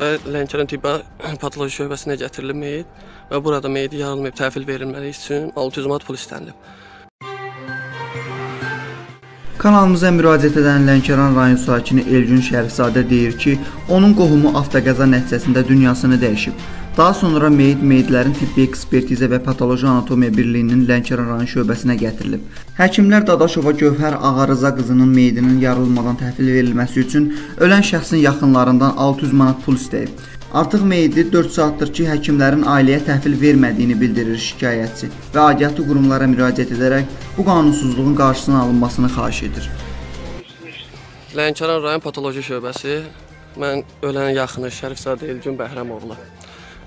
və Lənkəran Tibbi Patoloji Şöbəsinə gətirilib meyit və burada meyidi yarılmayıb təhvil verilməli üçün 600 manat pul istənilib. Kanalımıza müraciət edən Lənkəran rayon sakini Elgün Şərifzadə deyir ki, onun qohumu avtoqəza nəticəsində dünyasını dəyişib. Daha sonra meyit meyidlərin tibbi ekspertiza və patoloji anatomiya birliyinin Lənkəran rayon şöbəsinə gətirilib. Həkimlər Dadaşova Gövhər Ağarıza qızının meyidinin yarılmadan təhvil verilməsi üçün ölən şəxsin yaxınlarından 600 manat pul istəyib. Artıq meyidi 4 saatdır ki, həkimlərin ailəyə təhvil vermədiyini bildirir şikayətçi və aidiyyatı qurumlara müraciət edərək bu qanunsuzluğun qarşısının alınmasını xahiş edir. Lənkəran rayon patoloji şöbəsi mən ölən yaxını Şərifzadə Elgün Bəhramoğlu.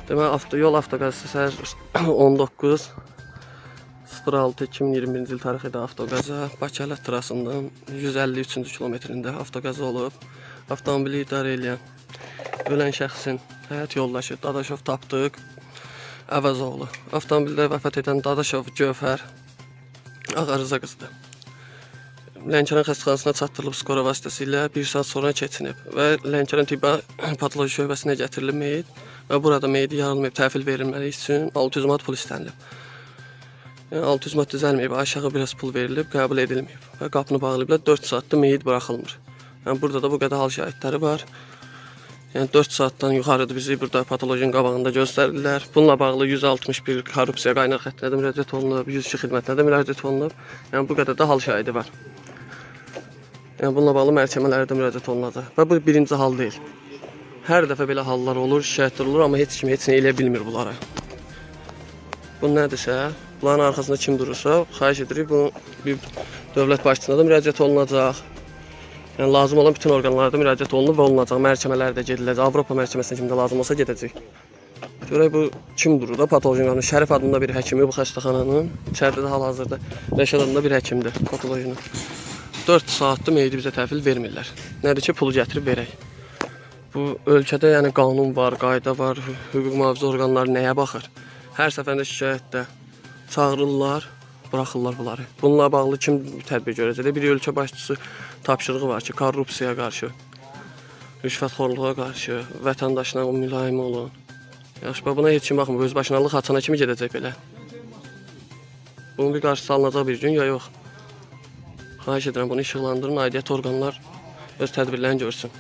Deməli avto yol avtoqəzası səhər 19 06 2021-ci il tarixində avtoqəza Bakı Ələt trasından 153-cü kilometrində avtoqəza olub. Avtomobili idarə edən ölən şəxsin həyat yoldaşı Dadaşov Tapdıq Əvəzoğlu. Avtomobildə vəfat edən Dadaşov Gövhər Ağarıza qızdır. Lənkəran xəstəxanasına çatdırılıb skora vasitəsilə 1 saat sonra keçinib və Lənkəran Tibbi Patoloji Şöbəsinə gətirilib meyit və burada meyidi yarılmayıb təhvil verilməli üçün 600 manat pul istənilib. Yəni 600 manat düzəlməyib, aşağı biraz pul verilib, qəbul edilməyib və qapını bağlayıblar. 4 saatdır meyid buraxılmır. Yəni burada da bu qədər hal şahidləri var. Yəni 4 saatdan yuxarıdır bizi burada patolojinin qabağında göstərirlər. Bununla bağlı 161 korrupsiya qaynaq xəttinə də müraciət olunub, 102 xidmətinə də müraciət olunub. Yəni bu qədər də hal şahidi var. Yəni bununla bağlı məhkəmələrə də müraciət olunacaq. Və bu birinci hal deyil. Hər dəfə belə hallar olur, şikayətlər olur, amma heç kim heç nə eləyə bilmir bunlara. Bu nədirsə, bunların arxasında kim durursa, xahiş edirik bunu bir dövlət başçısına da müraciət olunacaq. Yəni lazım olan bütün orqanlara da müraciət olunub və olunacaq. Məhkəmələr də gediləcək. Avropa məhkəməsinə kimdə lazım olsa gedəcək. Görək bu kim durur da patoloji qanun. Şərif adında bir həkimi bu xəstəxananın. İçəridə də hal-hazırda Rəşad adında bir həkimdir patolojinin. 4 saatdır meyidi bizə təhvil vermirlər. Nədir ki, pulu gətirib verək. Bu ölkədə yəni qanun var, qayda var, hüquq mühafizə orqanları nəyə baxır? Hər səfərində şikayətdə çağırırlar, buraxırlar bunları. Bununla bağlı kim tədbir görəcək? Bir ölkə başçısı tapşırığı var ki, korrupsiyaya qarşı, rüşvətxorluğa qarşı, vətəndaşına mülayim olun. Yaxşı, buna heç kim baxmır. Öz başınalıq açana kimi gedəcək belə. Bunun bir qarşısı alınacaq bir gün ya yox? Xahiş edirəm bunu işıqlandırın, aidiyyət orqanlar öz tədbirlərini görsün.